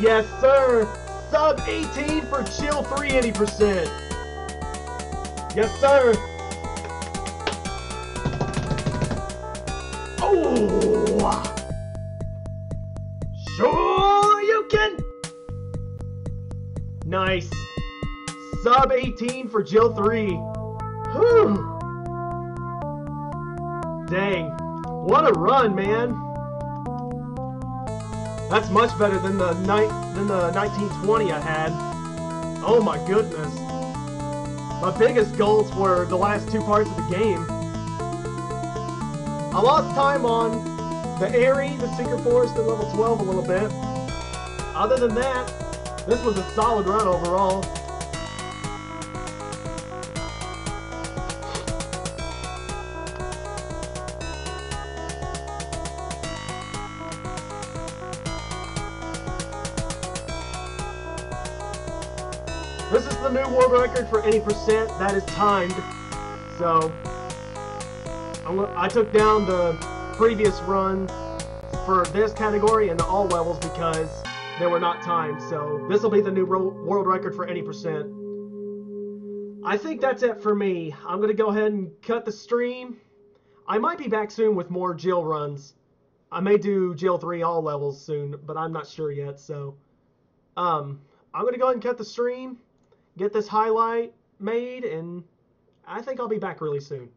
Yes, sir. Sub 18 for Jill 3 any%. Yes, sir. Oh! Sure you can. Nice. Sub 18 for Jill 3. Whew. Dang. What a run, man. That's much better than the night than the 1920 I had. Oh my goodness. My biggest goals were the last two parts of the game. I lost time on the Airy, the Secret Forest, and level 12 a little bit. Other than that, this was a solid run overall. This is the new world record for any percent that is timed. So, I took down the previous run for this category and the all levels because they were not timed. So, this will be the new world record for any percent. I think that's it for me. I'm going to go ahead and cut the stream. I might be back soon with more Jill runs. I may do Jill 3 all levels soon, but I'm not sure yet. So, um, I'm going to go ahead and cut the stream get this highlight made, and I think I'll be back really soon.